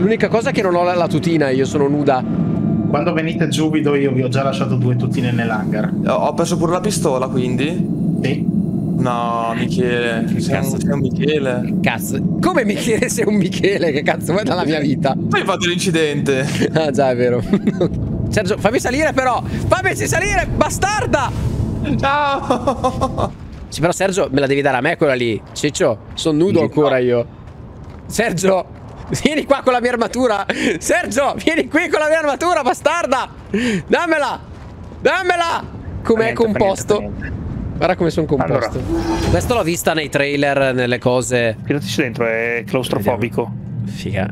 L'unica cosa è che non ho la, la tutina, io sono nuda. Quando venite giù vi do io, vi ho già lasciato due tutine nell'hangar. Ho perso pure la pistola, quindi? Sì. No, Michele, che sei un, sei un Michele. Cazzo, come Michele sei un Michele? Che cazzo vuoi dalla mia vita? Poi hai fatto l'incidente. Ah, già, è vero. Sergio, fammi salire però! Fammi salire, bastarda! Ciao! Sì, però Sergio me la devi dare a me quella lì. Ciccio, sono nudo ancora io. Sergio, vieni qua con la mia armatura. Sergio, vieni qui con la mia armatura, bastarda! Dammela! Dammela! Com'è composto? Guarda come sono composto. Allora. Questo l'ho vista nei trailer, nelle cose. Tiratici dentro, è claustrofobico. Figa.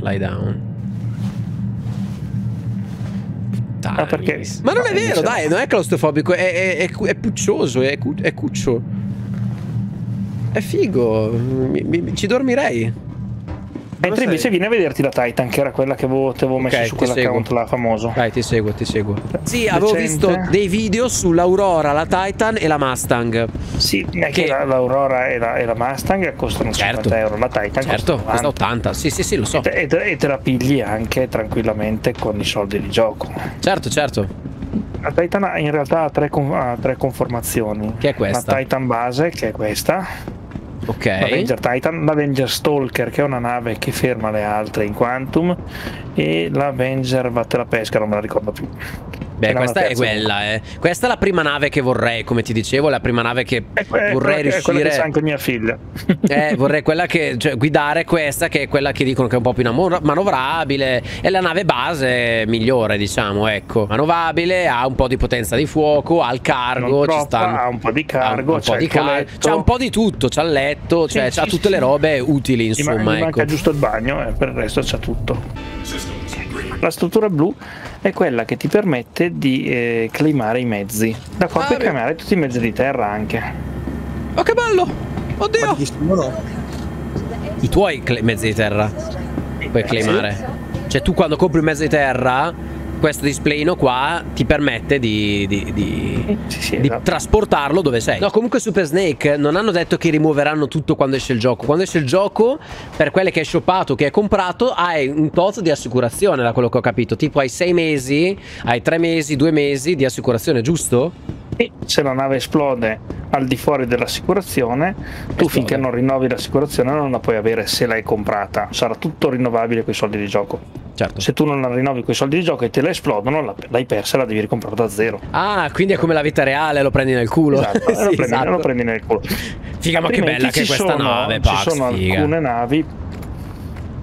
Lie down. Ah, perché? Ma non è vero, dai, non è claustrofobico, è, è, è, è puccioso, è, cu è cuccio. È figo, mi, mi, ci dormirei. Mentre invece vieni a vederti la Titan, che era quella che avevo, ti avevo messo okay, su quell'account là famoso. Dai, ti seguo, ti seguo. Sì, Decente. avevo visto dei video sull'Aurora, la Titan e la Mustang. Sì, è che, che l'Aurora e la, e la, Mustang costano certo. 50 euro, la Titan certo, costa 80. Sì, sì, sì, lo so. E te, e te la pigli anche tranquillamente con i soldi di gioco. Certo, certo. La Titan in realtà ha tre, ha tre conformazioni. Che è questa? La Titan base, che è questa Ok. L'Avenger Titan, l'Avenger Stalker che è una nave che ferma le altre in Quantum e l'Avenger Vatte la pesca, non me la ricordo più. Beh, questa è quella, eh. Questa è la prima nave che vorrei, come ti dicevo, la prima nave che è, vorrei è riuscire. È quella che anche mia figlia. eh, vorrei quella che cioè, guidare questa, che è quella che dicono che è un po' più manovrabile. È la nave base migliore, diciamo, ecco. Manovrabile, ha un po' di potenza di fuoco, ha il cargo, troppa, ci stanno. Ha un po' di cargo, c'ha un, car c'ha un po' di tutto, c'ha il letto, sì, cioè sì, c'ha tutte sì. le robe utili, insomma. Mi, ecco. manca giusto il bagno, e eh, per il resto c'ha tutto. La struttura blu è quella che ti permette di eh, claimare i mezzi. Da qua ah, puoi claimare tutti i mezzi di terra anche. Oh che bello! Oddio! I tuoi mezzi di terra puoi claimare. Sì. Cioè tu quando compri un mezzo di terra questo displayino qua ti permette di, di, di, sì, sì, di esatto. trasportarlo dove sei. No, comunque Super Snake non hanno detto che rimuoveranno tutto quando esce il gioco. Quando esce il gioco, per quelle che hai shoppato, che hai comprato, hai un tot di assicurazione, da quello che ho capito. Tipo hai sei mesi, hai tre mesi, due mesi di assicurazione, giusto? E se la nave esplode al di fuori dell'assicurazione, tu finché non rinnovi l'assicurazione non la puoi avere se l'hai comprata. Sarà tutto rinnovabile con i soldi di gioco. Certo. Se tu non la rinnovi con i soldi di gioco e te la esplodono, l'hai persa e la devi ricomprare da zero. Ah, quindi è come la vita reale, lo prendi nel culo. Esatto, sì, lo, prendi, esatto. lo, prendi, nel culo. Figa, ma che bella che è questa sono, nave, Pax, Ci sono figa. alcune navi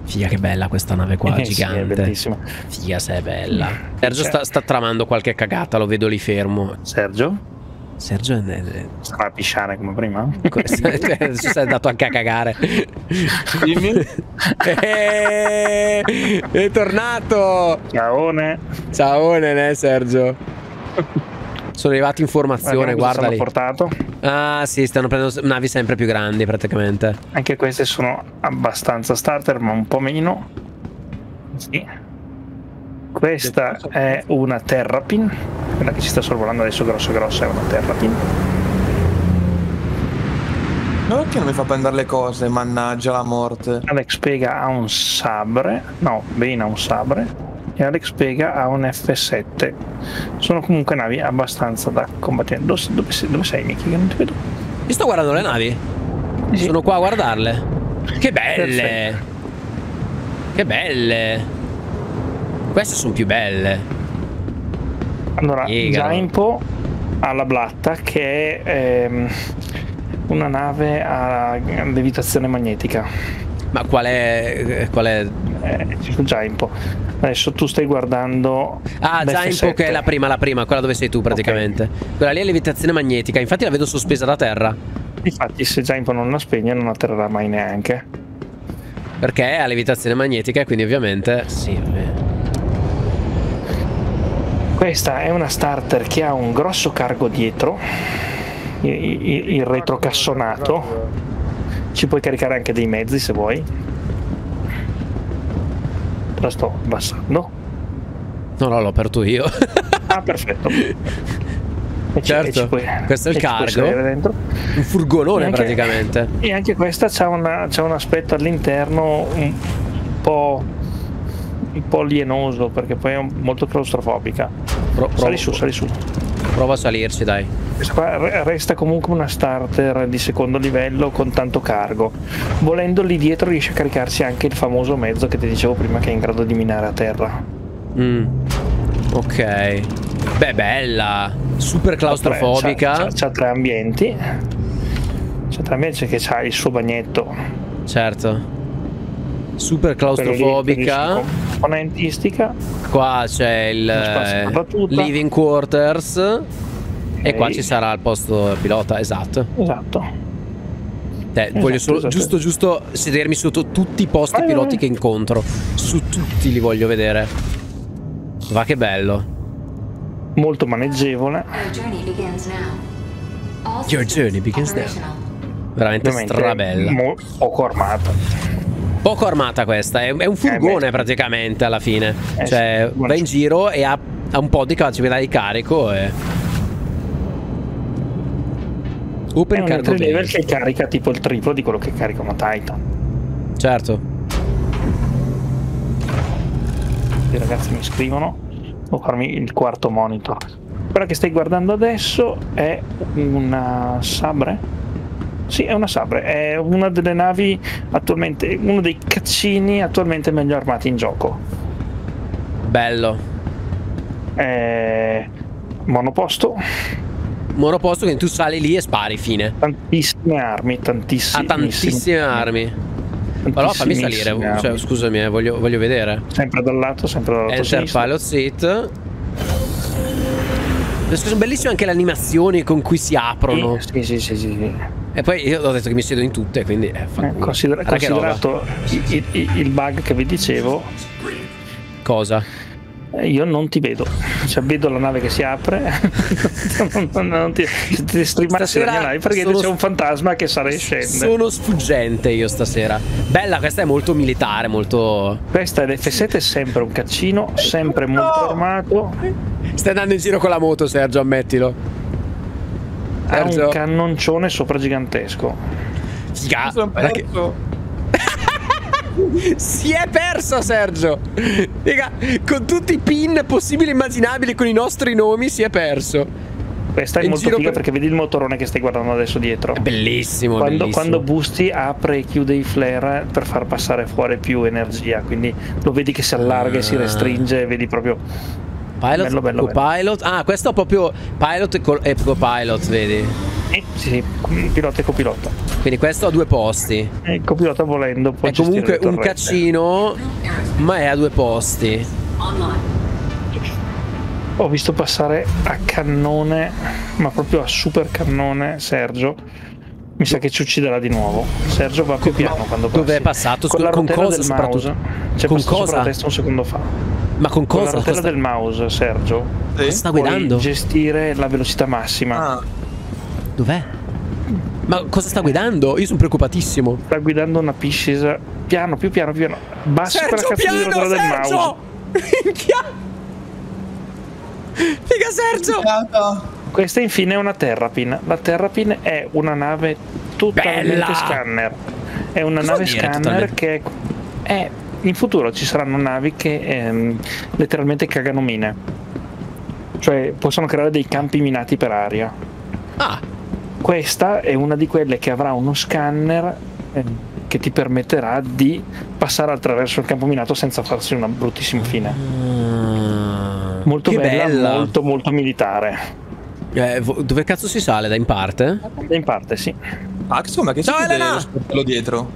Figa che bella questa nave qua, eh, gigante. Sì, è bellissima. Figa se è bella. Sergio sta, sta, tramando qualche cagata, lo vedo lì fermo. Sergio? Sergio è... Stava a pisciare come prima? Adesso sei andato anche a cagare. Dimmi. Eh, è tornato. Ciaone. Ciaone, né, Sergio. Sono arrivate informazioni, guarda lì. portato. Ah, sì, stanno prendendo navi sempre più grandi praticamente. Anche queste sono abbastanza starter, ma un po' meno. Sì. Questa è una Terrapin, quella che ci sta sorvolando adesso grossa grossa è una Terrapin. Ma perché non mi fa prendere le cose? Mannaggia la morte. Alex Pega ha un sabre, no, Bane ha un sabre e Alex Pega ha un F7. Sono comunque navi abbastanza da combattere. Dove, dove, sei, dove sei Mickey? Che non ti vedo. Io sto guardando le navi. Sì. Sono qua a guardarle. Che belle! Perfetto. Che belle! Queste sono più belle. Allora, Jaimpo ha la Blatta che è ehm, una nave a levitazione magnetica. Ma qual è? Qual è? Eh, Jaimpo. Adesso tu stai guardando. Ah, Jaimpo che è la prima, la prima, quella dove sei tu praticamente. Okay. Quella lì è levitazione magnetica, infatti la vedo sospesa da terra. Infatti, se Jaimpo non la spegne, non atterrerà mai neanche. Perché ha levitazione magnetica e quindi ovviamente. Sì, vabbè. Questa è una starter che ha un grosso cargo dietro, il, il retrocassonato. Ci puoi caricare anche dei mezzi se vuoi. La sto abbassando. No, no, l'ho aperto io. ah, perfetto. E certo, puoi, questo è il cargo. Un furgonone anche, praticamente. E anche questa c'ha, un aspetto all'interno un po' un po' lienoso perché poi è molto claustrofobica. Pro- Sali su, sali su. Prova a salirci, dai. Questa qua re- resta comunque una starter di secondo livello con tanto cargo. Volendo lì dietro riesce a caricarsi anche il famoso mezzo che ti dicevo prima che è in grado di minare a terra. Mm. Ok. Beh, bella. Super claustrofobica. C'ha, tre ambienti. C'ha tre ambienti che c'ha il suo bagnetto. Certo. Super claustrofobica. componentistica. Qua c'è il eh, living quarters. E qua ci sarà il posto pilota, esatto. Esatto. Te, voglio solo esatto. giusto giusto sedermi sotto tutti i posti Vai, piloti vai. che incontro. Su tutti li voglio vedere. Va che bello. Molto maneggevole. Your journey begins now. Veramente Ovviamente strabella. poco armata. Poco armata questa, è, è un furgone beh. praticamente alla fine. Eh cioè, sì, va in giro e ha, ha un po' di capacità di carico e... È Open un cargo level che carica tipo il triplo di quello che carica una Titan. Certo. I ragazzi mi scrivono. Devo farmi il quarto monitor. Quella che stai guardando adesso è una Sabre? Sì, è una Sabre. È una delle navi attualmente, uno dei caccini attualmente meglio armati in gioco. Bello. È monoposto, Monoposto che tu sali lì e spari, fine. tantissime armi, tantissime. Ha tantissime armi. No, fammi salire. Cioè, scusami, eh, voglio, voglio vedere. Sempre dal lato, sempre dal lato Enter sinistro. pilot seat. Sono bellissime anche le animazioni con cui si aprono. Sì, sì, sì, sì, sì. E poi io ho detto che mi siedo in tutte, quindi eh, Eh, considera- considerato il, il- il bug che vi dicevo, Cosa? Eh, io non ti vedo. Cioè, vedo la nave che si apre. non, non- non ti, se ti streamassi la mia live perché sono- c'è un fantasma che sale e scende. Sono sfuggente io stasera. Bella, questa è molto militare, molto. Questa è l'F7 è sempre un caccino, sempre molto armato. Stai andando in giro con la moto, Sergio, ammettilo. Ha Sergio. un cannoncione sopra gigantesco. Sono che- perso. Si è perso Sergio Raga, con tutti i pin possibili e immaginabili Con i nostri nomi si è perso Questa è In molto figa per- perché vedi il motorone che stai guardando adesso dietro. È bellissimo, Quando, bellissimo. quando boosti apre e chiude i flare per far passare fuori più energia, quindi lo vedi che si allarga e si Ah. restringe vedi proprio Pilot, bello, bello, copilot Ah, questo è proprio pilot e, copilot, vedi sì, sì, pilota e copilota. Quindi questo ha due posti E il copilota volendo può È comunque un caccino Ma è a due posti. Ho visto passare a cannone, ma proprio a super cannone Sergio. Mi sa che ci ucciderà di nuovo. Sergio va più piano quando passa. Dove è passato? Con la Con rotella cosa del soprattutto? mouse. C'è Con sopra cosa? testa un secondo fa. Ma con Con la cosa? rotella Cosa del mouse, Sergio. Sì? sta Puoi guidando? gestire la velocità massima. Ah, Dov'è? Ma cosa sta guidando? Io sono preoccupatissimo Sta guidando una piscesa piano, più piano, più piano. Basta quella Sergio, cazzo di piano, rotella del mouse. Minchia! Figa Sergio! figata. Questa infine è una Terrapin. La Terrapin è una nave totalmente Bella! scanner. È una Cosa nave scanner totalmente? che è... In futuro ci saranno navi che ehm, letteralmente cagano mine. Cioè possono creare dei campi minati per aria. Ah, Questa è una di quelle che avrà uno scanner ehm, che ti permetterà di passare attraverso il campo minato senza farsi una bruttissima fine. Molto che bella, bella. molto molto militare. Eh, dove cazzo si sale? Da in parte? In parte sì. Max, ma che c'è lo sportello dietro?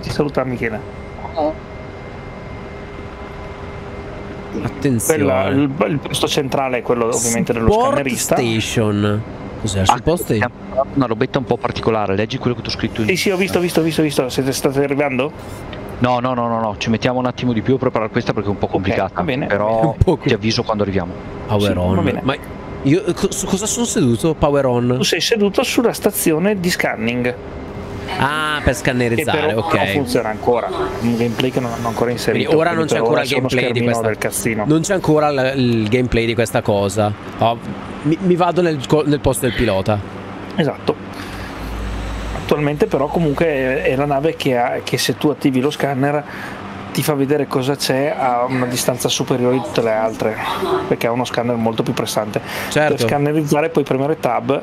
Ti saluta Michele. Attenzione. Quella, il, il posto centrale è quello ovviamente dello Sport scannerista. Station. Cos'è? Ah, Sul posto? stiamo parlando di Una robetta un po' particolare, leggi quello che tu hai scritto in... Sì, sì, ho visto, visto, visto, visto. Siete stati arrivando? No, no, no, no, no, ci mettiamo un attimo di più a preparare questa perché è un po' complicata. va bene. Però ti avviso quando arriviamo. Power Sì, on. Ma io co- su cosa sono seduto? Power Tu on. sei seduto sulla stazione di scanning. Ah, per scannerizzare, però non ok. funziona ancora. Un gameplay che non hanno ancora inserito. Quindi ora non c'è ancora ora il gameplay di questa. del cazzino. Non c'è ancora il, il gameplay di questa cosa. Oh, mi, mi vado nel, nel posto del pilota. Esatto. Attualmente però comunque è, la nave che, ha, che se tu attivi lo scanner ti fa vedere cosa c'è a una distanza superiore di tutte le altre, perché ha uno scanner molto più prestante. Certo. Per scannerizzare puoi premere tab.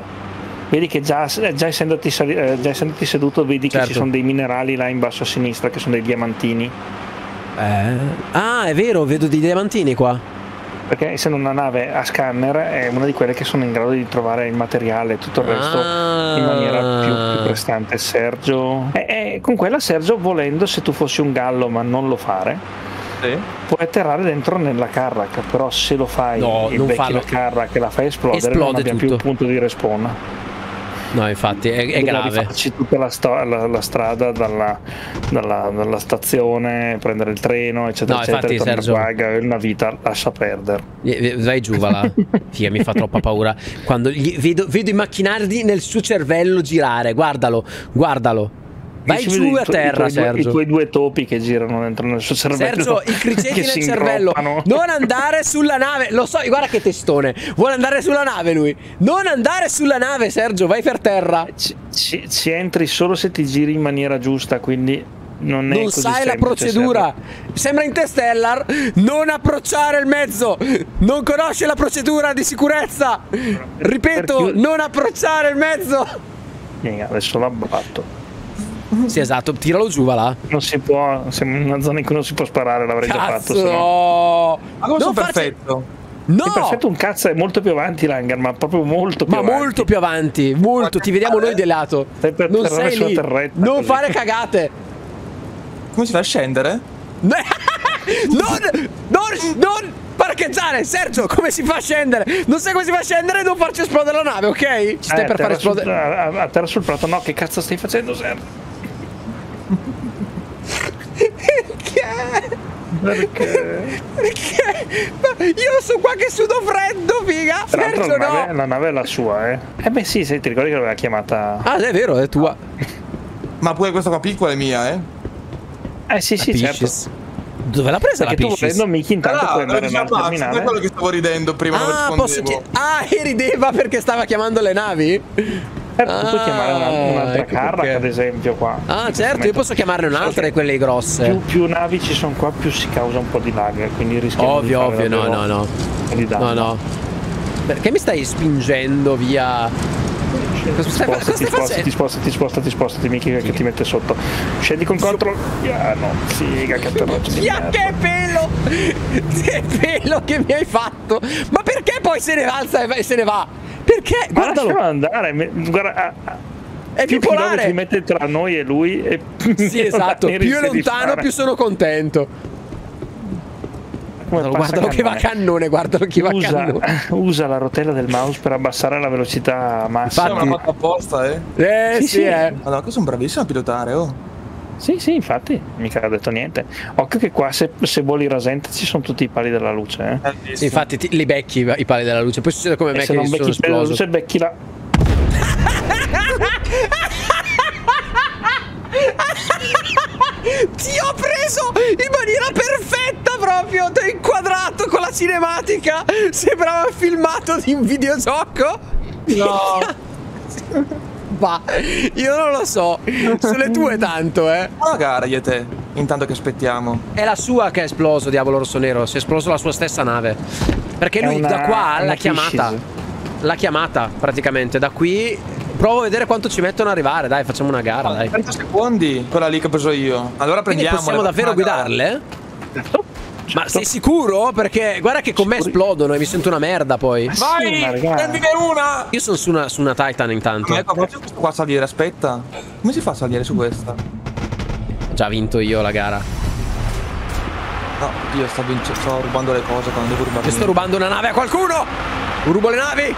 Vedi che già, già, essendoti, eh, già essendoti seduto vedi che Certo. ci sono dei minerali là in basso a sinistra che sono dei diamantini. Eh. Ah, è vero, vedo dei diamantini qua. Perché essendo una nave a scanner è una di quelle che sono in grado di trovare il materiale e tutto il resto in maniera più, più prestante. Sergio. E, e con quella Sergio, volendo, se tu fossi un gallo ma non lo fare, Sì. puoi atterrare dentro nella Carrack. Però se lo fai No, e non becchi farlo. la Carrack e la fai esplodere, non Esplode abbiamo più tutto. un punto di respawn. No, infatti, è, è grave. rifarci tutta la, sto- la- la strada dalla, dalla- dalla stazione, prendere il treno, eccetera, No, eccetera. infatti, Sergio- è una vita, lascia perdere. Vai giù, va là. Figa, mi fa troppa paura. Quando vedo, vedo i macchinari nel suo cervello girare. Guardalo, guardalo. Vai giù a terra, i tuoi, due- Sergio. I tuoi due topi che girano dentro nel suo cervello. Sergio, i criceti nel cervello. Non andare sulla nave. Lo so, guarda che testone. Vuole andare sulla nave lui. Non andare sulla nave, Sergio. Vai per terra. Ci, ci- ci entri solo se ti giri in maniera giusta, quindi non Non sai la procedura. Sembra Interstellar. Non approcciare il mezzo. Non conosce la procedura di sicurezza. Ripeto, non approcciare il mezzo. Niente, adesso l'abbatto. Sì, esatto. Tiralo giù, va là. Non si può, siamo in una zona in cui non si può sparare, l'avrei già fatto. No. no. Ma come Non sono farci- perfetto? No. È perfetto un cazzo, è molto più avanti Langar, ma proprio molto più Ma avanti. molto più avanti, molto. Ti vediamo noi di lato. Stai per Non sei sulla lì. terretta, Non così. fare cagate. Come si fa a scendere? non, non, non parcheggiare, Sergio. Come si fa a scendere? Non sai come si fa a scendere? Non farci esplodere la nave, ok? Ci stai Eh, per sul- esplodere. a, a- a terra sul prato, no, che cazzo stai facendo, Sergio? Perché? Perché? Perché? Ma Io sono qua che sudo freddo, figa. Tra l'altro la nave, no. la nave è la sua, eh. Eh beh sì, se ti ricordi che l'aveva chiamata... Ah, è vero, è tua. Ma pure questa qua piccola è mia, eh? Eh sì, sì, certo. Pisces. Dove l'ha presa Perché la tu Pisces? volendo Mickey intanto Ah, puoi non andare dice nel Max, terminale. è quello che stavo ridendo prima Ah, posso ah, e rideva perché stava chiamando le navi? Eh, tu puoi chiamare una- Ah, un'altra ecco carra, perché. ad esempio, qua. Ah, certo, io posso chiamarne un'altra di quelle grosse. Più, più navi ci sono qua, più si causa un po' di lag, quindi rischiamo di Ovvio, fare ovvio, no, no, no. No, no. Perché mi stai spingendo via? Cosa Spostati, spostati, spostati, spostati, spostati, Mickey, che ti mette sotto. Scendi con control. Ah, no, figa, che atterraggio di merda. che pelo! Che pelo che mi hai fatto! Ma perché poi se ne alza e se ne va? Perché? Ma Guardalo! andare, me- guarda, È più bipolare! chilometri mette tra noi e lui e Sì, esatto. Più è lontano, più sono contento. Guardalo, guardalo che va a cannone. guardalo che va a cannone. usa la rotella del mouse per abbassare la velocità massima. Ma l'ho fatto apposta, eh. Eh, Sì, sì, sì. eh. Madonna, che sono bravissimo a pilotare, oh. Sì, sì, infatti, mica ha detto niente. Occhio che qua se, se voli rasente ci sono tutti i pali della luce, eh. Eh, Sì, infatti ti- li becchi i pali della luce. Poi succede come E me se che non sono becchi della esploso. luce, becchi la. Ti ho preso in maniera perfetta proprio. Ti ho inquadrato con la cinematica. Sembrava filmato di un videogioco. No. Va, io non lo so. Sulle tue tanto, eh. Gara io e te, intanto che aspettiamo. È la sua che è esploso, Diavolo Rosso Nero. Si è esploso la sua stessa nave. Perché È lui una- da qua l'ha chiamata. L'ha chiamata praticamente. Da qui provo a vedere quanto ci mettono ad arrivare. Dai, facciamo una gara, dai. 30 secondi, quella lì che ho preso io. Allora Quindi prendiamo. possiamo davvero guidarle? Certo. Ma sei sicuro? Perché guarda che con me esplodono e mi sento una merda poi. Vai! Prendine una! Io sono su una, su una Titan intanto. Ma ecco, faccio questo qua a salire, aspetta. Come si fa a salire su questa? Ho già vinto io la gara. No, io sto, sto rubando le cose quando devo rubare. Io sto rubando una nave a qualcuno! Rubo le navi!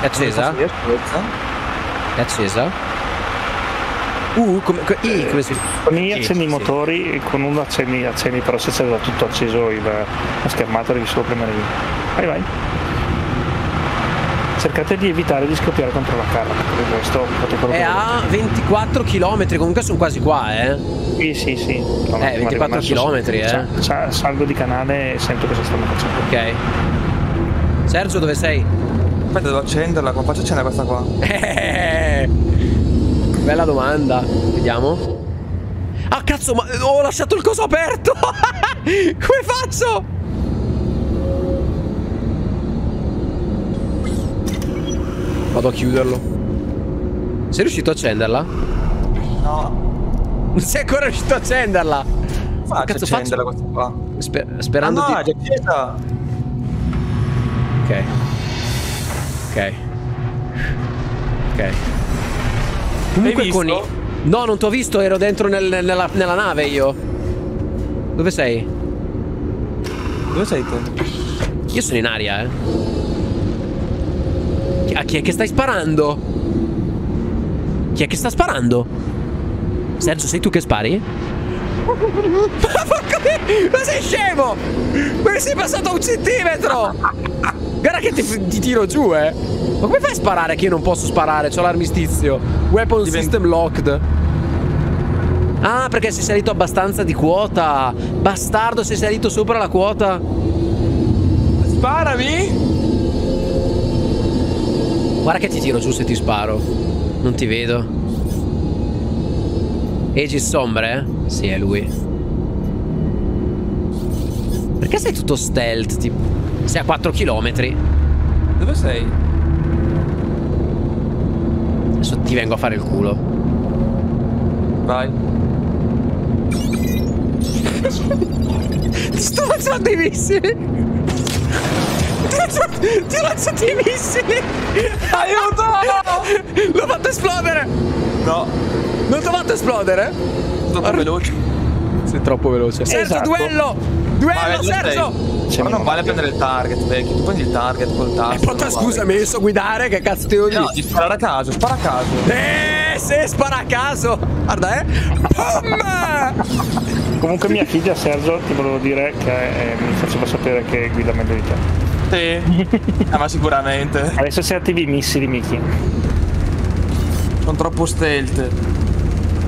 È accesa? È accesa? Uh, come, co- i, come si... Con i Sì, accendi i sì. motori, e con uno accendi, accendi però se c'è già tutto acceso il, la schermata devi solo premere lì. Vai vai. Cercate di evitare di scoppiare contro la carra, per il resto fate quello È che a 24 km, comunque sono quasi qua, eh. Sì, sì, sì. No, Eh, 24 adesso chilometri, eh. sa- salgo di canale e sento cosa stanno facendo. Ok. Sergio, dove sei? Aspetta, devo accenderla. Come faccio a accendere questa qua? Eh, Bella domanda. Vediamo. Ah, cazzo, ma ho lasciato il coso aperto! Come faccio? Vado a chiuderlo. Sei riuscito a accenderla? No. Non sei ancora riuscito a accenderla! Faccio cazzo accenderla questa qua. Sper- sperando ah, no, di... già. Ok. Ok. Ok. Comunque con i... No, non t'ho visto, ero dentro nel- nella, nella nave io. Dove sei? Dove sei te? Io sono in aria, eh. A chi è che stai sparando? Chi è che sta sparando? Sergio, sei tu che spari? Ma sei scemo! Ma sei passato a un centimetro! Guarda che ti, ti tiro giù, eh! Ma come fai a sparare che io non posso sparare? C'ho l'armistizio. Weapon Diventa- system locked. Ah, perché sei salito abbastanza di quota. Bastardo, sei salito sopra la quota. Sparami! Guarda che ti tiro giù se ti sparo. Non ti vedo. Aegis Sombre? Sì, è lui. Perché sei tutto stealth? Tipo? Sei a 4 km. Dove sei? Adesso ti vengo a fare il culo. Vai. Ti sto lanciando i missili! Ti lancio, ti i missili! Aiuto! L'ho fatto esplodere! No, Non ti ho fatto esplodere? troppo veloce. Sei troppo veloce. Sergio, Esatto. duello! Dove Sergio! sei? Ma non vale prendere il target, vecchio. Tu prendi il target col tasto. E poi non scusa, vale. mi so guidare, che cazzo ti devo dire? No, di sparare a caso, spara a caso. Eh, se spara a caso! Guarda, eh! Pum! Comunque mia figlia Sergio ti volevo dire che eh, mi faceva sapere che guida meglio di te. Sì. Eh, ma sicuramente. Adesso se attivi i missili, Miki. Sono troppo stealth.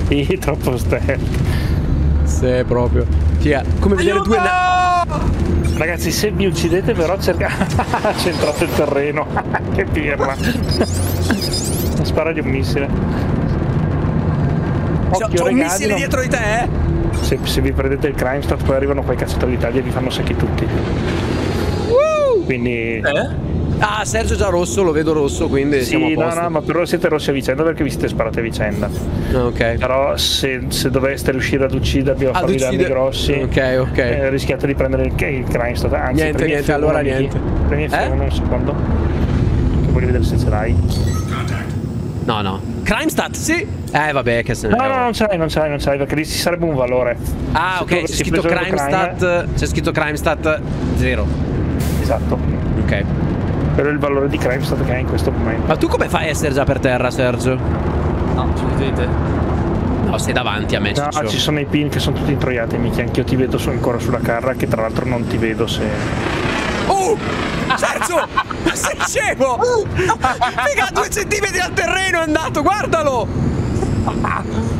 Sì, troppo stealth. Sì, proprio. Figa, come vedere due na- Ragazzi, se mi uccidete però cerca... Centrate il terreno. che pirla. Sparagli un missile. Occhio, c'ho un missile dietro di te, eh? Se, se vi prendete il crime stat poi arrivano quei cazzatori d'Italia e vi fanno secchi tutti. Quindi... Eh? Ah, Sergio è già rosso, lo vedo rosso, quindi siamo a Sì, no, posto. no, ma però siete rossi a vicenda perché vi siete sparati a vicenda. Ah, ok. Però se, se doveste riuscire ad uccidervi o a Ad farvi danni uccidere- grossi, Ok, ok. eh, rischiate di prendere il, il crime stat. Anzi, Niente, niente, F1, allora Miki. niente. Premi Eh? F1 un secondo. Che voglio vedere se ce l'hai. No, no. Crime stat, sì. Eh, vabbè, che se ne No, no, non ce l'hai, non ce l'hai, non ce l'hai, perché lì ci sarebbe un valore. Ah, Se ok, c'è scritto il crime stat. C'è scritto crime stat 0. Esatto. Ok. È il valore di crime stat che hai in questo momento. Ma tu come fai a essere già per terra, Sergio? No, ci vedete. No, sei davanti a me, No, Ciccio. ci sono i pin che sono tutti introiati, Miki. Anch'io ti vedo su- ancora sulla carra, che tra l'altro non ti vedo se. Oh! Sergio! Ma sei scemo! Figa, due centimetri dal terreno è andato, guardalo!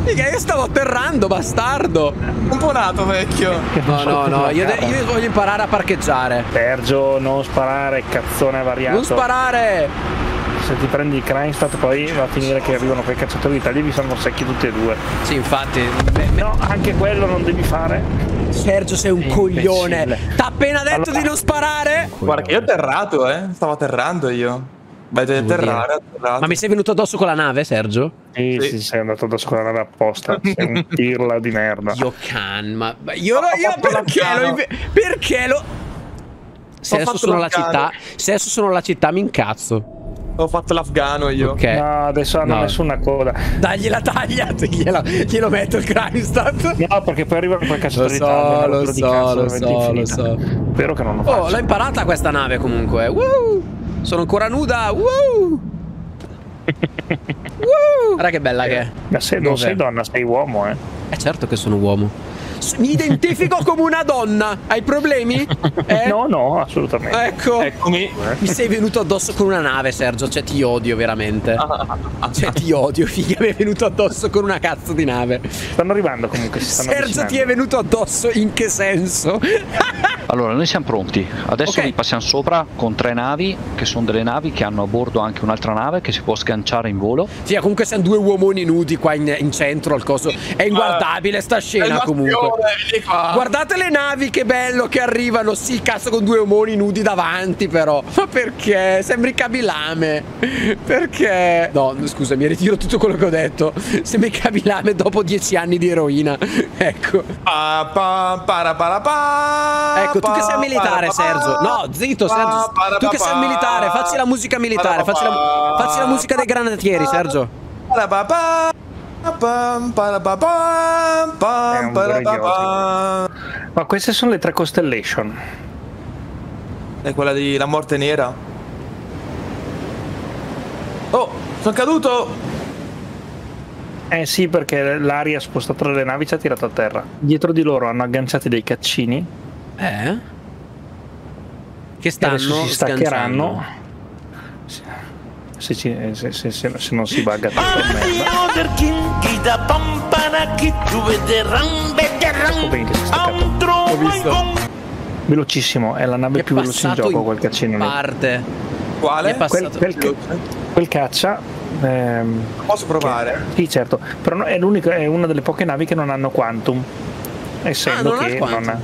Figa, io stavo atterrando, bastardo! Un po' nato, vecchio. No, no, no, io, io voglio imparare a parcheggiare. Sergio, non sparare, cazzone avariato. Non sparare! Se ti prendi il crime stat poi va a finire che arrivano quei cacciatori d'Italia e vi fanno secchi tutti e due. Sì, infatti. No, anche quello non devi fare. Sergio, sei un coglione! T'ha appena detto Allora- di non sparare? Guarda io ho atterrato, eh. Stavo atterrando io. Vai ad Vuol atterrare. Ma mi sei venuto addosso con la nave, Sergio? Sì, Sì. sì, sei andato addosso con la nave apposta. Sei un pirla di merda. Io can, ma io, Ho io perché lo perché lo Se Ho adesso sono la città, se adesso sono la città mi incazzo. Ho fatto l'afgano io. Ok. No, adesso hanno No. messo una coda. Dagli la taglia, glielo, glielo metto il crime stat. No, perché poi cacciatori Lo so, d'Italia. una lo rottura di so, cazzo lo so, lo so. Spero che non lo Oh, faccia. l'ho imparata questa nave comunque. Woo! Sono ancora nuda. Woo! Woo! Guarda che bella che è. Ma se non sei donna, sei uomo, eh. Eh certo che sono uomo. Mi identifico come una donna. Hai problemi? Eh? No, no, assolutamente. Ecco. Eccomi. Mi sei venuto addosso con una nave, Sergio. Cioè, ti odio veramente. Cioè, ti odio, figa. Mi è venuto addosso con una cazzo di nave. Stanno arrivando comunque, si stanno Sergio, avvicinando. ti è venuto addosso in che senso? Allora, noi siamo pronti. Adesso Ok. li passiamo sopra con tre navi, che sono delle navi che hanno a bordo anche un'altra nave che si può sganciare in volo. Figa, comunque siamo due uomoni nudi qua in, in centro al coso. È inguardabile sta scena comunque. Qua. Guardate le navi, che bello che arrivano. Sì, cazzo, con due omoni nudi davanti, però. Ma perché? Sembri Kabilame. Perché? No, scusa, mi ritiro tutto quello che ho detto. Sembri Kabilame dopo dieci anni di eroina. Ecco. Pa, pa, para, para, pa, Ecco, tu che sei militare, Sergio. No, zitto, Sergio. Tu che sei militare, facci la musica militare. Facci la, facci la musica dei granatieri, Sergio. Ma queste sono le tre constellation. È quella di la morte nera. Oh, sono caduto! Eh sì, perché l'aria spostata dalle navi ci ha tirato a terra. Dietro di loro hanno agganciati dei caccini. Eh? Che stanno adesso si staccheranno. Se, ci- se- se- se- se non si bugga tutto a merda. Kita pampana che è Ho visto. mai con- Velocissimo, è la nave Che più veloce in gioco quel caccino lì. parte. Quale? È passato. Quel, quel, quel caccia. ehm, Posso provare? sì, certo, però è, l'unica- è una delle poche navi che non hanno quantum. Essendo Ah, non che quantum. non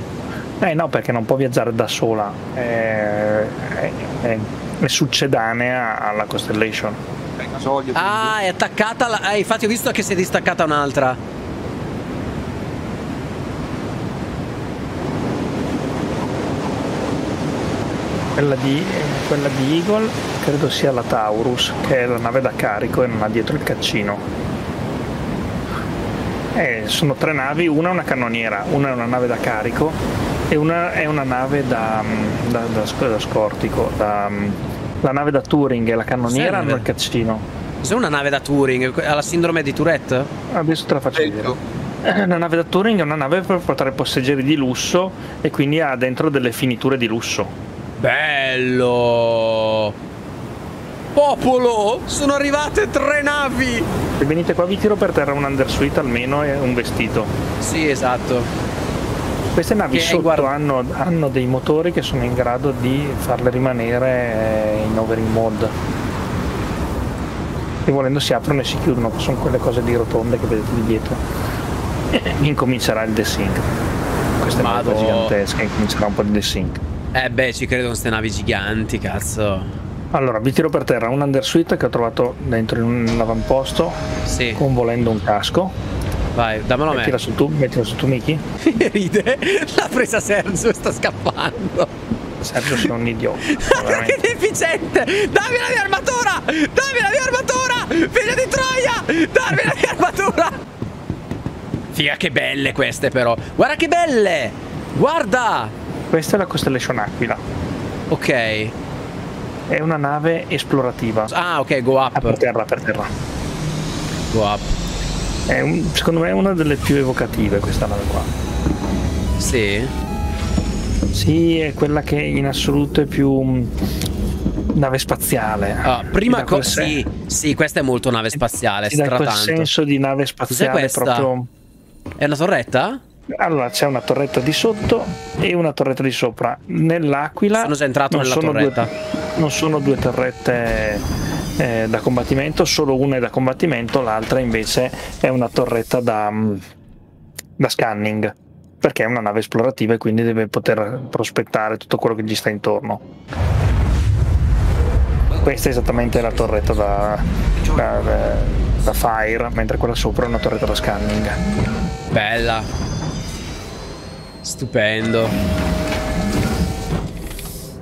ha- Eh no, perché non può viaggiare da sola. È, è- è- è succedanea alla Constellation. Gasolio, Ah, è attaccata. alla- eh, infatti, ho visto che si è distaccata un'altra. Quella di, quella di Eagle credo sia la Taurus, che è la nave da carico e non ha dietro il caccino. Eh, sono tre navi, una è una cannoniera, una è una nave da carico e una è una nave da, mm, da, da da scortico. Da, mm, la nave da Turing e la cannoniera hanno il caccino. Cos'è una nave da Turing? Ha la sindrome di Tourette? Adesso te la faccio vedere. Ecco. La nave da Turing è una nave per portare passeggeri di lusso e quindi ha dentro delle finiture di lusso. Bello! Popolo! Sono arrivate tre navi! Se venite qua vi tiro per terra un undersuite almeno e un vestito. Sì, esatto. Queste navi è sotto hanno, hanno dei motori che sono in grado di farle rimanere eh, in overing mode. E volendo si aprono e si chiudono, sono quelle cose di rotonde che vedete di dietro. E incomincerà il desync. Queste navi Madò. gigantesche, incomincerà un po' di desync. Eh beh, ci credo con queste navi giganti, cazzo. Allora, vi tiro per terra un undersuite che ho trovato dentro in un avamposto, Sì, con volendo un casco. Vai, dammelo a Mettila me. su tu, mettila su tu, Miki. Ride. L'ha presa Sergio e sta scappando. Sergio sei un idiota. Guarda che deficiente! Dammi la mia armatura! Dammi la mia armatura! Figlio di Troia! Dammi la mia armatura! Figa, che belle queste però! Guarda che belle! Guarda! Questa è la Constellation Aquila. Ok. È una nave esplorativa. Ah, ok, go Ah, per up. terra, per terra. Go up. È un- secondo me è una delle più evocative questa nave qua. Sì. Sì, è quella che in assoluto è più mh, nave spaziale. Ah, prima cosa. Sì, sì, questa è molto nave spaziale. Dà quel senso di nave spaziale questa? proprio. È una torretta? Allora c'è una torretta di sotto e una torretta di sopra. Nell'Aquila Sono già entrato nella sono torretta. Due, non sono due torrette eh, da combattimento, solo una è da combattimento, l'altra invece è una torretta da, mm, da scanning. Perché è una nave esplorativa e quindi deve poter prospettare tutto quello che gli sta intorno. Questa è esattamente la torretta da, da, da fire, mentre quella sopra è una torretta da scanning. Bella. Stupendo.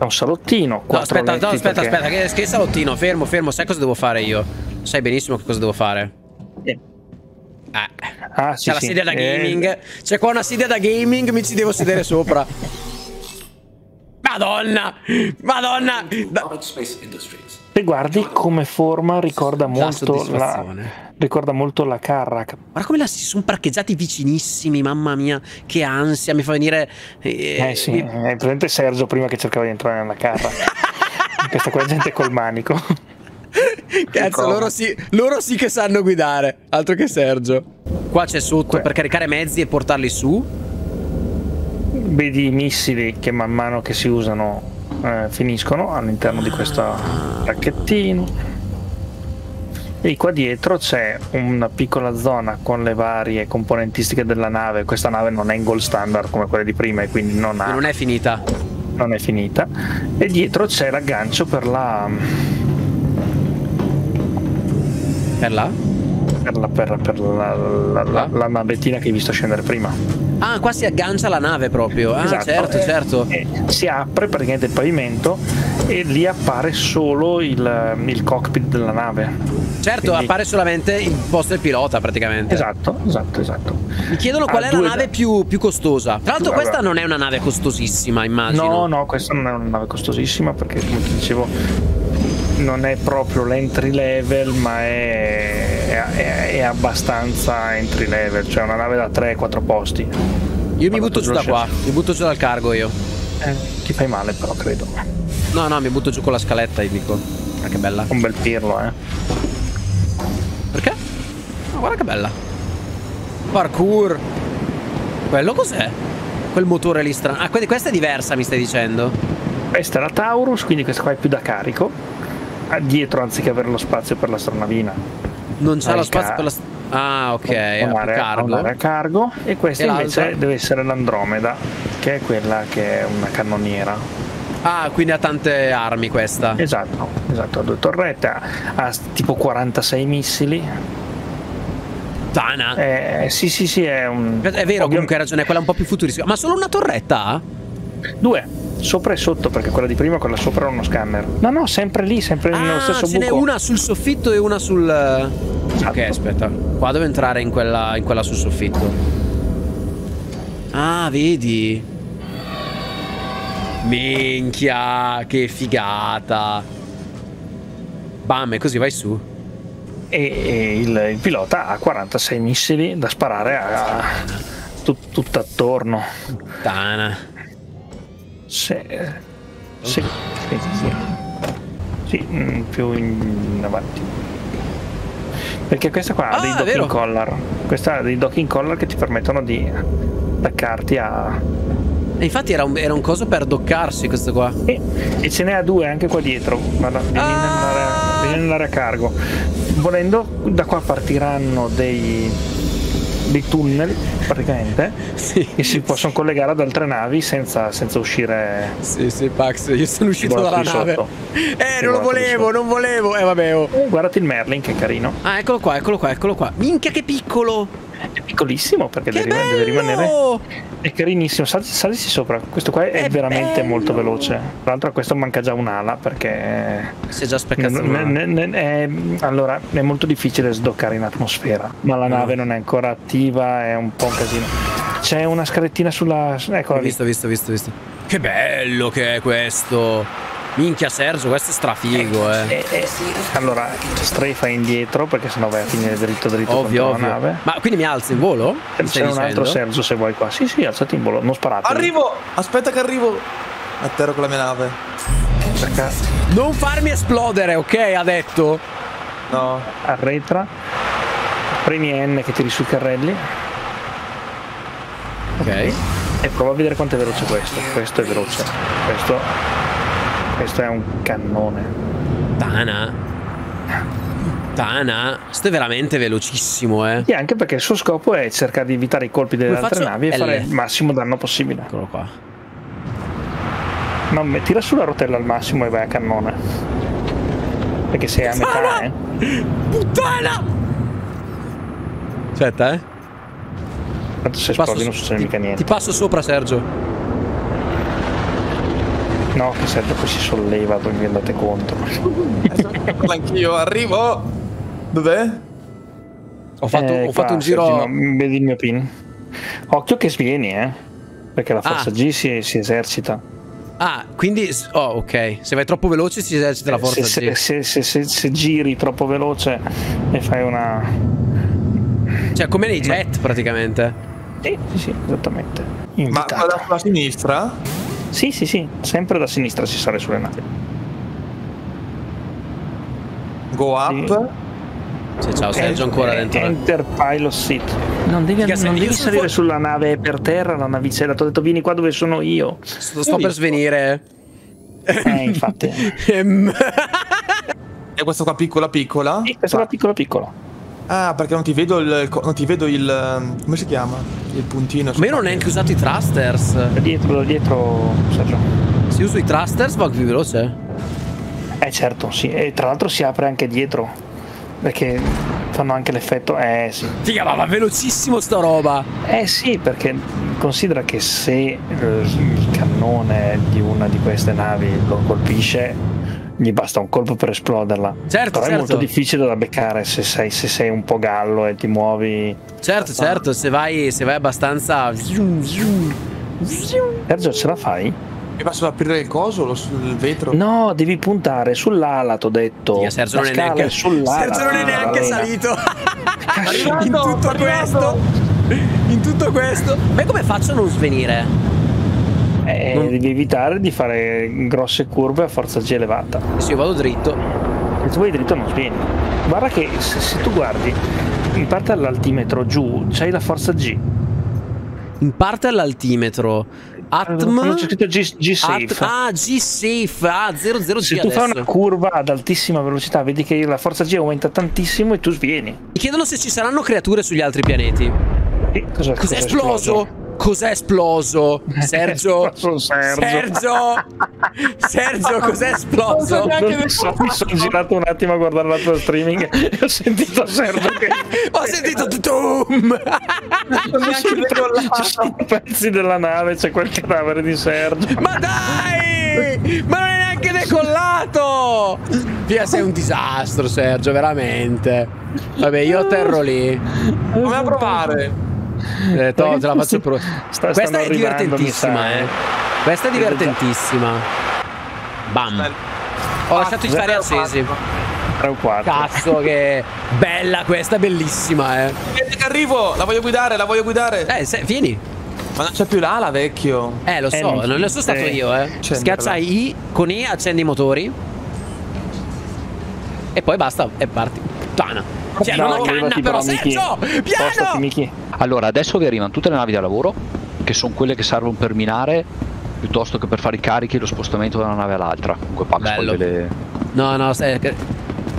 È un salottino. No, aspetta, no, aspetta, perché- aspetta, che, che salottino, fermo, fermo, sai cosa devo fare io? Sai benissimo che cosa devo fare. Eh. Eh. Ah, sì, C'è la sì. sedia da Eh, gaming. C'è qua una sedia da gaming, mi ci devo sedere sopra. Ma Madonna! Madonna! Da- guardi come forma ricorda molto la, ricorda molto la Carrack. Guarda come la si sono parcheggiati vicinissimi, mamma mia, che ansia, mi fa venire... Eh sì, mi- è presente Sergio prima che cercava di entrare nella Carrack. Questa qua è gente col manico. Cazzo, loro sì, loro sì che sanno guidare, altro che Sergio. Qua c'è sotto Que- per caricare mezzi e portarli su. Vedi i missili che man mano che si usano eh, finiscono all'interno di questo racchettino. E qua dietro c'è una piccola zona con le varie componentistiche della nave. Questa nave non è in gold standard come quelle di prima e quindi non, ha, Non è finita. non è finita. E dietro c'è l'aggancio per la, Per là? Per la, per- per la- la- la- la navettina che hai visto scendere prima. Ah, qua si aggancia la nave proprio. Ah, Esatto. certo, Eh, certo. eh, si apre praticamente il pavimento e lì appare solo il, il cockpit della nave. Certo, quindi- appare solamente il posto del pilota praticamente. Esatto, esatto, esatto. Mi chiedono qual Ha è la nave più, più costosa. Tra l'altro, Allora. questa non è una nave costosissima, immagino. No, no, questa non è una nave costosissima perché come ti dicevo non è proprio l'entry level ma è, è- è abbastanza entry level, cioè una nave da 3-4 posti. Io mi butto giù da qua. Mi butto giù dal cargo io. Eh, ti fai male però credo. No, no, mi butto giù con la scaletta, io dico. Guarda che bella. Un bel pirlo, eh. Perché? No, guarda che bella. Parkour. Quello cos'è? Quel motore lì strano. Ah, quindi questa è diversa, mi stai dicendo? Questa è la Taurus, quindi questa qua è più da carico. Ah, Dietro anziché avere lo spazio per l'astronavina. Non c'è lo spazio per la. Ah, ok. Ha cargo. un'area cargo. E questa E invece deve essere l'Andromeda, che è quella che è una cannoniera. Ah, quindi ha tante armi questa. Esatto, esatto, ha due torrette, ha, ha tipo 46 missili. Tana. Eh, sì, sì, sì, è un... È vero, ovvio- comunque hai ragione, è quella un po' più futuristica. Ma solo una torretta ha? Due, sopra e sotto, perché quella di prima, quella sopra era uno scanner. No, no, sempre lì, sempre nello Ah, stesso ce n'è buco. una sul soffitto e una sul. Esatto. Ok, aspetta. Qua devo entrare in quella, in quella sul soffitto. Ah, vedi? Minchia, che figata. Bam, e così vai su. E, e il, il pilota ha 46 missili da sparare a, a tut- tutto attorno. Tana. Se, se, sì, sì. Sì, mm, più in avanti. Perché questa qua ha Ah, dei è docking collar. Questa ha dei docking collar che ti permettono di attaccarti a. E infatti era un, era un coso per doccarsi questo qua. E, e ce n'è a due anche qua dietro. Guarda, vieni, Ah! nell'area, vieni nell'area cargo. Volendo, da qua partiranno dei, dei tunnel praticamente Sì. che si possono collegare ad altre navi senza, senza uscire. Sì, sì, Pax, io sono uscito dalla nave. sotto. Eh, non lo volevo, non volevo. Eh, vabbè. oh. Guardati il Merlin che carino. Ah, eccolo qua, eccolo qua, eccolo qua. Minchia, che piccolo. È piccolissimo perché deve, deve rimanere. È carinissimo, sal- salisi sopra. Questo qua è, È veramente bello! molto veloce. Tra l'altro, a questo manca già un'ala perché. Si è già speccato. n- n- n- è, allora, è molto difficile sdoccare in atmosfera, ma la Ah. nave non è ancora attiva, è un po' un casino. C'è una scalettina sulla. Eccola visto, visto, visto, visto. Che bello che è questo. Minchia Sergio, questo è strafigo, eh. E- e- allora, strefa indietro perché sennò vai a finire dritto dritto Ovvio, contro la ovvio. nave. Ma quindi mi alzo in volo? C'è un altro dicendo? Sergio se vuoi qua. Sì, sì, alzati in volo, non sparate. Arrivo! Aspetta che arrivo! Atterro con la mia nave. Perché Non farmi esplodere, ok? Ha detto. No. arretra, premi N che tiri sui carrelli Ok. e prova a vedere quanto è veloce questo. Questo è veloce. Questo, questo è un cannone. Tana. Tana. Sto è veramente velocissimo, eh. E anche perché il suo scopo è cercare di evitare i colpi delle Come altre navi e L? fare il massimo danno possibile. Eccolo qua. No, tira sulla rotella al massimo e vai a cannone. Perché sei a metà, eh. Puttana! Aspetta, eh. Tanto se esplodi non su- succede mica niente. ti passo sopra, Sergio. No, che serve poi si solleva, voi vi andate contro. Parla anch'io, arrivo! Dov'è? Ho fatto, Eh, ho fatto qua, un giro. Sergio, no, vedi il mio pin? Occhio che svieni, eh. Perché la forza Ah. G si, si esercita. Ah, quindi... Oh, ok. Se vai troppo veloce si esercita la forza se, G. se, se, se- se giri troppo veloce e fai una... Cioè, come nei jet, praticamente. Sì, sì, sì, esattamente. Ma Invitata. guarda sulla sinistra? Sì, sì, sì, sempre da sinistra si sale sulle navi. Go up. Sì, ciao Sergio ancora dentro. Enter Pilot Seat. Non devi, se- non devi salire fu- sulla nave per terra, la navicella. Ti ho detto vieni qua dove sono io. Sto, sto per svenire. Eh, infatti. E questo qua piccola piccola? Sì, questa è la piccola piccola. Ah, perché non ti vedo il. non ti vedo il. come si chiama? Il puntino. Ma io non ho neanche usato i thrusters. Da dietro, da dietro, Sergio. Se uso i thrusters va più veloce. Eh certo, sì. E tra l'altro si apre anche dietro. Perché fanno anche l'effetto. Eh sì. Figa, ma va velocissimo sta roba. Eh sì, perché considera che se eh, il cannone di una di queste navi lo colpisce, gli basta un colpo per esploderla. Certo, Però è certo. molto difficile da beccare se sei, se sei un po' gallo e ti muovi. Certo, certo, se vai, se vai abbastanza... Sergio, ce la fai? Mi solo aprire il coso o sul vetro? No, devi puntare sull'ala, t'ho detto. Figa, Sergio non è neanche... sull'ala. Sergio non è neanche salito. arrivato, in tutto questo... In tutto questo... Ma come faccio a non svenire? Eh, Non- Devi evitare di fare grosse curve a forza G elevata. Se io vado dritto... Se tu vai dritto non svieni. Guarda che se, se tu guardi, in parte all'altimetro giù c'hai la forza G. In parte all'altimetro. Atm... Quando c'è scritto G, G safe. At- ah, G-Safe. Ah, 00G se tu adesso. fai una curva ad altissima velocità, vedi che la forza G aumenta tantissimo e tu svieni. Mi chiedono se ci saranno creature sugli altri pianeti. E cos'è, Cos'è esploso? Cos'è esploso? Sergio? Sergio. Sergio? Sergio, cos'è esploso? Non lo so, mi sono girato un attimo a guardare la tua streaming e ho sentito Sergio che Ho sentito tutum! ci sono pezzi della nave, c'è quel cadavere di Sergio. Ma dai! Ma non è neanche decollato! Via, sei un disastro, Sergio, veramente. Vabbè, io atterro lì. Come a provare? Eh, to- te la faccio pro- Sta- Questa è divertentissima, sa, eh. Questa è divertentissima. Bam. Ho lasciato i fari accesi. 3 o 4. Cazzo, che bella questa, è bellissima, eh. Vieni che arrivo! La voglio guidare, la voglio guidare! Eh, se- vieni. Ma non c'è più l'ala, vecchio. Eh, lo Eh, so, non- non ne sono stato eh, io, eh. accenderla. Schiaccia I, con I accendi i motori. E poi basta, e parti. Puttana. C'è No, una canna arrivati però. Sergio! Piano! Miki. Allora, adesso vi arrivano tutte le navi da lavoro, che sono quelle che servono per minare, piuttosto che per fare i carichi e lo spostamento da una nave all'altra. Comunque Pax Bello. ve le... No, no, che-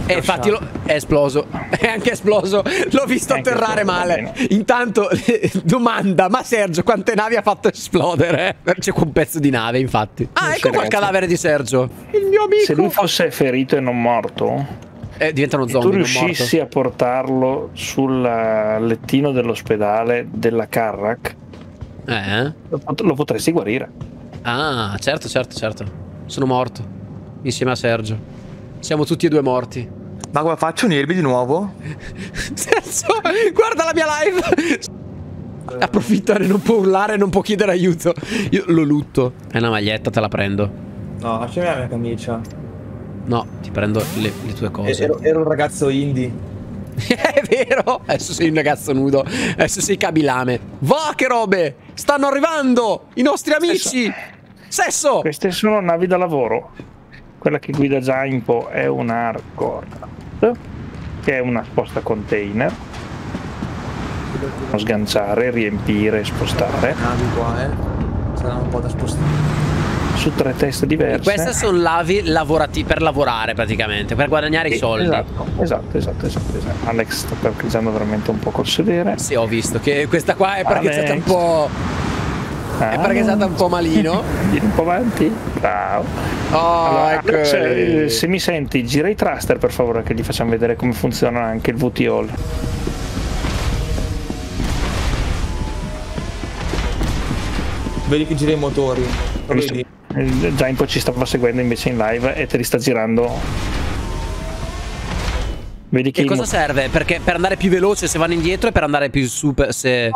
E infatti lo- è esploso. È anche esploso. L'ho visto atterrare male. Intanto, domanda: ma Sergio, quante navi ha fatto esplodere? C'è qua un pezzo di nave, infatti. Ah, ecco qua il cadavere di Sergio. Il mio Se lui amico. fosse ferito e non morto, Eh, diventa uno e tu zombie, non morto. riuscissi a portarlo sul eh, lettino dell'ospedale della Carrack, Eh? lo, pot- lo potresti guarire. Ah, certo, certo, certo. Sono morto. Insieme a Sergio. Siamo tutti e due morti. Ma come faccio Nirbi di nuovo? Sergio, guarda la mia live. Approfittare, non può urlare, non può chiedere aiuto. Io lo lutto. È una maglietta, te la prendo. No, lasciami la mia camicia. No, ti prendo le, le tue cose. Ero, ero un ragazzo indie. È vero. Adesso sei un ragazzo nudo. Adesso sei cabilame. Va che robe! Stanno arrivando i nostri amici. Sesso. Queste sono navi da lavoro. Quella che guida Zaimpo è una Arcor, che è una sposta container. Sganciare, riempire, spostare Navi qua, eh. Sarà un po' da spostare. Su tre teste diverse. Queste sono lavi lavorati per lavorare praticamente, per guadagnare i Sì, soldi. Esatto, esatto, esatto, esatto, esatto. Alex sta parcheggiando veramente un po' col sedere. Sì, ho visto che questa qua è parcheggiata un po'. È parcheggiata un po' malino. Vieni un po' avanti. Ciao. Oh, Allora, ecco. Alex, eh, se mi senti, gira i thruster per favore che gli facciamo vedere come funziona anche il VTOL. Vedi che gira i motori. Lo vedi? Eh, Zaimpo ci stava seguendo invece in live e te li sta girando Vedi che E i cosa serve? Perché per andare più veloce se vanno indietro e per andare più su se...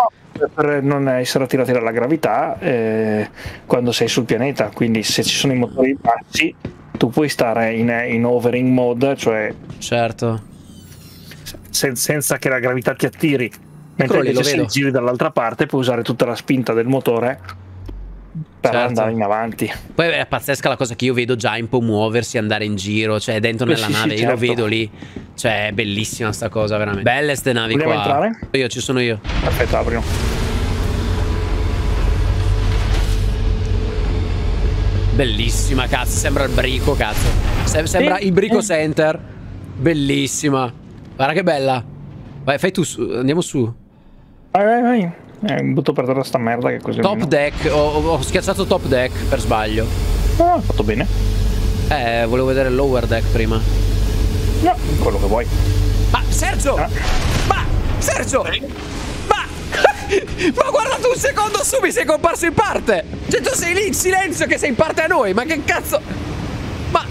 per non essere attirati dalla gravità eh, quando sei sul pianeta. Quindi se ci sono i motori bassi, tu puoi stare in, in overing mode, cioè Certo. sen- senza che la gravità ti attiri. Mentre lo invece se giri dall'altra parte puoi usare tutta la spinta del motore per Certo. andare in avanti. Poi è pazzesca la cosa che io vedo già un po' muoversi, andare in giro, cioè dentro Eh nella sì, sì, nave, io certo. lo vedo lì. Cioè, è bellissima sta cosa, veramente. Belle ste navi Vogliamo qua. entrare? Io ci sono io. Perfetto, aprilo. Bellissima, cazzo, sembra il brico, cazzo. Se- sembra Sì, il brico sì. center. Bellissima. Guarda che bella. Vai, fai tu su, andiamo su. Vai, vai, vai. Eh, butto per terra sta merda che così. Top almeno- deck, ho, ho- ho schiacciato top deck per sbaglio. Ah, hai fatto bene. Eh, volevo vedere il lower deck prima. No, quello che vuoi. Ma Sergio! Ah. Ma Sergio! Ma Ma guarda tu un secondo su mi sei comparso in parte! Cioè tu sei lì in silenzio che sei in parte a noi, ma che cazzo? Ma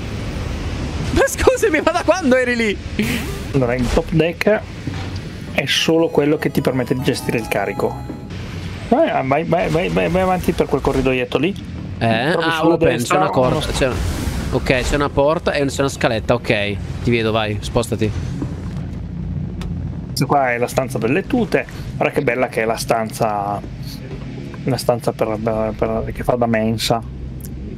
Ma scusami, ma da quando eri lì? Allora, il top deck è solo quello che ti permette di gestire il carico. Vai, vai, vai, vai, vai- avanti per quel corridoietto lì. Eh? Ah, open, c'è una corda. uno- Ok, c'è una porta e c'è una scaletta, ok. Ti vedo, vai, spostati. Questa qua è la stanza delle tute. Guarda che bella che è la stanza. La stanza per- per- che fa da mensa. È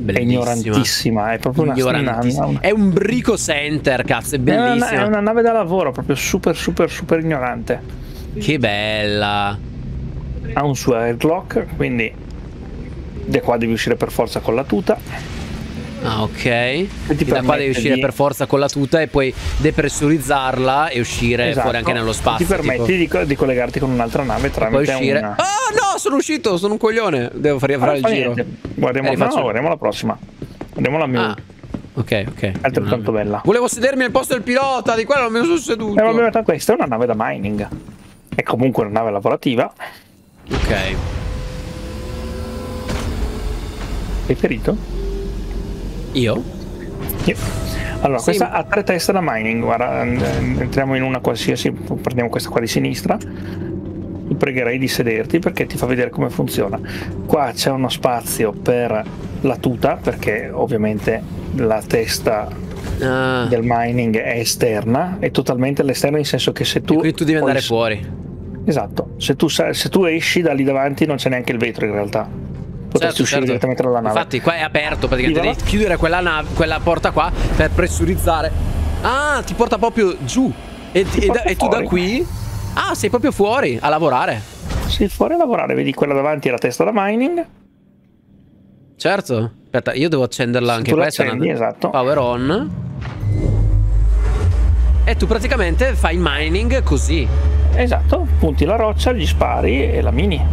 Bellissima. ignorantissima. È proprio una, una- È un brico center, cazzo, è è una- bellissima. è una nave da lavoro, proprio super, super, super ignorante. Che bella. Ha un suo airlock, quindi da qua devi uscire per forza con la tuta. Ah, ok. E da qua permette devi uscire di- per forza con la tuta e poi depressurizzarla e uscire Esatto. fuori anche nello spazio. Ti permetti tipo. di, co- di collegarti con un'altra nave E poi tramite uscire. una... Ah, no, sono uscito, sono un coglione. Devo fare, Ah, fare non il fa giro. niente. Guardiamo, Eh, no, guardiamo la prossima. Guardiamo la mia. Ah, ok, ok. Altrettanto bella. Volevo sedermi al posto del pilota, di quello non mi sono seduto. Eh, vabbè, ma questa è una nave da mining. È comunque una nave lavorativa. Ok. Hai ferito? Io? Sì. Allora, Sì. questa ha tre teste da mining. Guarda, eh, entriamo in una qualsiasi. Prendiamo questa qua di sinistra. Ti pregherei di sederti perché ti fa vedere come funziona. Qua c'è uno spazio per la tuta, perché ovviamente la testa Ah, del mining è esterna, è totalmente all'esterno, nel senso che se tu. quindi tu devi andare fuori. Esatto, se tu, se tu esci da lì davanti non c'è neanche il vetro in realtà. Potresti Certo, uscire certo. direttamente dalla nave. Infatti, qua è aperto praticamente. Viva. Devi chiudere quella, nav- quella porta qua per pressurizzare. Ah, ti porta proprio giù. E, e da- e tu da qui. Ah, sei proprio fuori a lavorare. Sei fuori a lavorare, vedi quella davanti è la testa da mining. Certo. Aspetta, io devo accenderla anche tu questa. l'accendi, no? esatto. Power on. E tu praticamente fai il mining così. Esatto, punti la roccia, gli spari e la mini.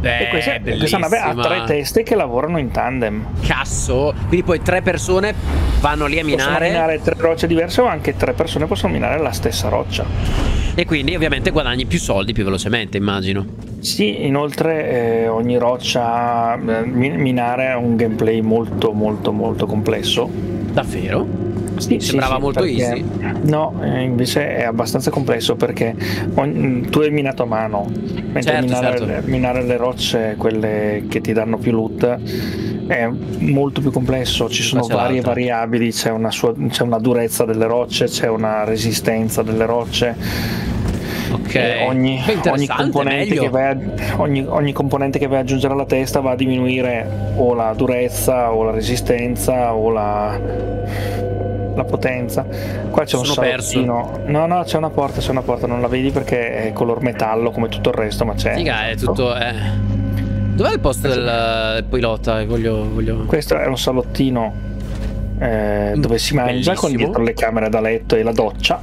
Beh, e questa, questa nave ha tre teste che lavorano in tandem. Cazzo. Quindi poi tre persone vanno lì a Possono minare. minare tre rocce diverse o anche tre persone possono minare la stessa roccia. E quindi ovviamente guadagni più soldi più velocemente, immagino. Sì, inoltre eh, ogni roccia eh, min- minare ha un gameplay molto molto molto complesso. Davvero? Sì, Sembrava molto easy. No, eh, invece è abbastanza complesso perché ogni- tu hai minato a mano, mentre Certo, minare, certo. minare le rocce, quelle che ti danno più loot, è molto più complesso. Ci sono varie variabili, c'è una, sua- c'è una durezza delle rocce, c'è una resistenza delle rocce. Ok. E ogni, ogni componente meglio. che vai a, ogni, ogni componente che vai ad aggiungere alla testa va a diminuire o la durezza o la resistenza o la, la potenza. Qua c'è un Sono perso. salottino. No, no, c'è una porta, c'è una porta, non la vedi perché è color metallo come tutto il resto, ma c'è. Figa, è tutto. Eh. Dov'è il posto del del pilota? Voglio. voglio... Questo è un salottino eh, dove si mangia con Bellissimo. dietro le camere da letto e la doccia.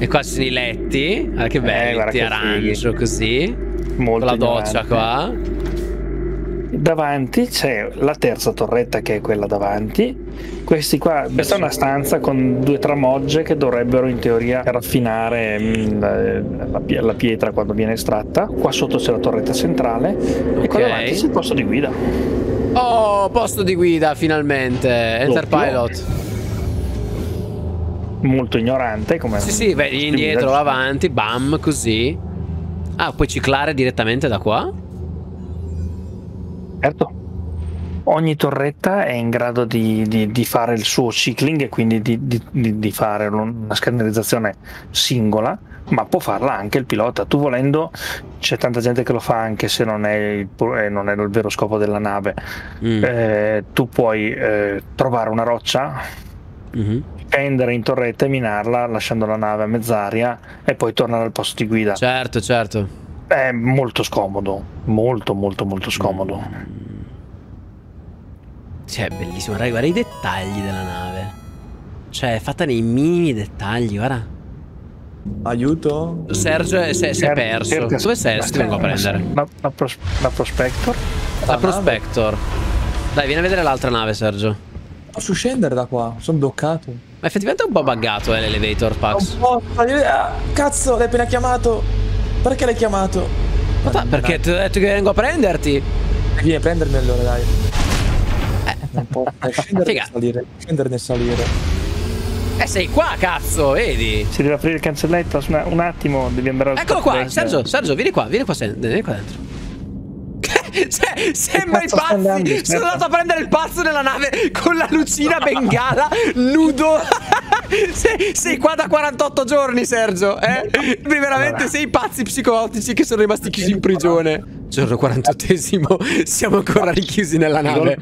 E qua ci sono i letti. Ah, che belli, Eh, letti che arancio così. Molto Con la doccia qua. Davanti c'è la terza torretta che è quella davanti. Questi qua, questa è una stanza con due tramogge che dovrebbero in teoria raffinare mm, la, la la pietra quando viene estratta. Qua sotto c'è la torretta centrale e qua davanti c'è il posto di guida. Oh, posto di guida finalmente. Enter Doppio. pilot. molto ignorante. Come Sì, sì, vai indietro, avanti, bam, così. Ah, puoi ciclare direttamente da qua? Certo. Ogni torretta è in grado di, di- di fare il suo cycling e quindi di, di- fare una scannerizzazione singola, ma può farla anche il pilota. Tu volendo, c'è tanta gente che lo fa anche se non è il, eh, non è il vero scopo della nave. Mm. Eh, tu puoi eh, trovare una roccia, Mhm. scendere in torretta e minarla lasciando la nave a mezz'aria e poi tornare al posto di guida. Certo, certo. È molto scomodo, molto molto molto scomodo. Cioè, è bellissimo. Raga, guarda i dettagli della nave. Cioè, è fatta nei minimi dettagli, guarda. Aiuto? Sergio si è, si è perso. cerca- Dove sei? Ti vengo a prendere. La, la pros- la Prospector? La Prospector. Dai, vieni a vedere l'altra nave, Sergio. Posso scendere da qua? Sono bloccato. Ma effettivamente è un po' buggato, eh, l'elevator, Pax. Posso salire- ah, Cazzo, l'hai appena chiamato. Perché l'hai chiamato? Ma perché ti ho detto che vengo a prenderti? Vieni a prendermi allora, dai. Non eh, scendere Figa. e salire. Scendere e salire. Eh, sei qua, cazzo, vedi? Si deve aprire il cancelletto, un, attimo, devi andare al Eccolo qua. Sergio, Sergio, vieni qua, vieni qua, vieni qua dentro. Se- sembra i andando? pazzi. Sono andato a prendere il pazzo nella nave con la lucina bengala, nudo. sei, sei qua da 48 giorni, Sergio. Eh? Veramente Allora. sei pazzi psicotici che sono rimasti chiusi in prigione. Giorno 48esimo, siamo ancora richiusi nella nave.